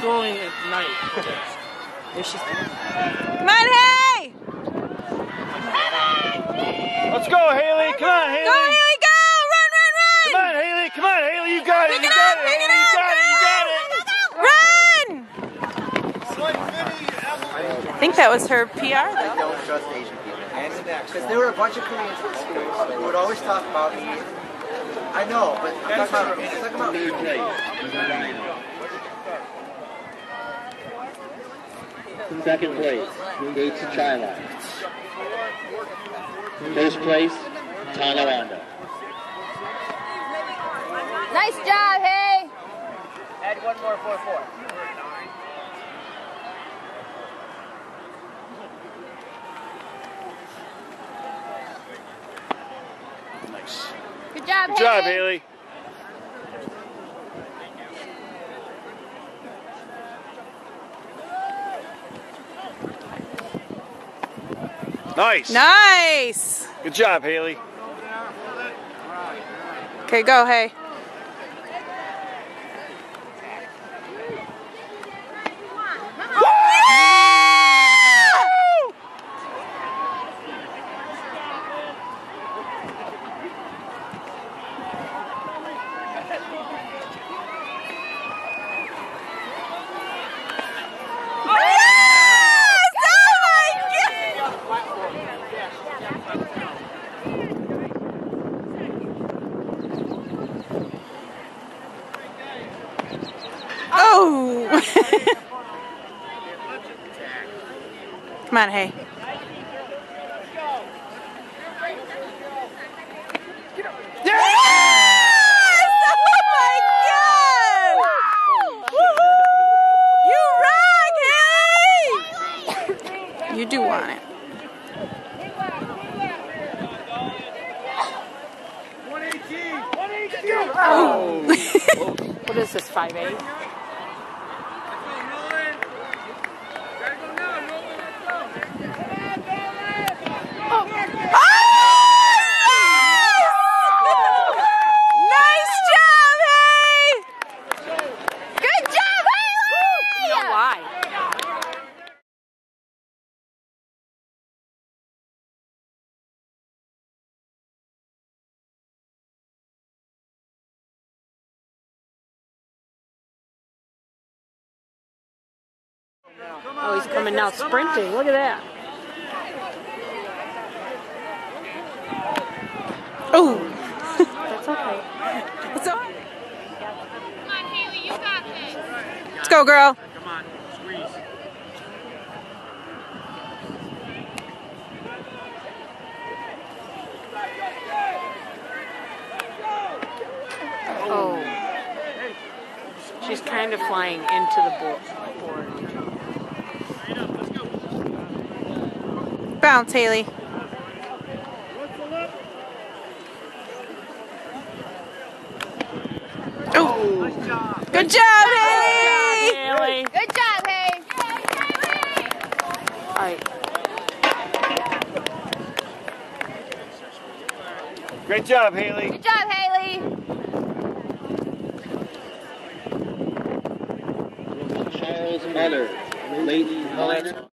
throwing at night. There she's Come on, hey! Let's go, Haley. Come on, Haley. Go, Haley, go! Run, run, run! Come on, Haley. Come on, Haley. You got it. Pick you got up, it. pick it Haley. You got it. You got it. Run! I think that was her PR, though. don't trust Asian people. Because there were a bunch of Koreans in school who would always talk about me. I know, but I'm talking about, I'm talking about me. Second place, Gates Chili. First place, Tana Tonawanda. Nice job, hey! Add one more 4-4. Nice. Good job, Good job, Haley. Nice. Nice! Good job, Haley. Okay, go, hey. Oh! Come on, hey. Yes! Oh my God! You rock, Haley! You do want it. Oh! What is this, 5'8"? Nice job, hey! Good job, Haley! Why? Oh, he's coming now sprinting. Look at that. Oh! That's okay. All right. Come on, Haley, you got this. Let's go, girl. Come on, squeeze. Oh. She's kind of flying into the board. Bounce, Haley. Oh! Good job, Haley! Haley. Good job, Haley. All right. Great job, Haley. Good job, Haley. Charles Mother, late Mother.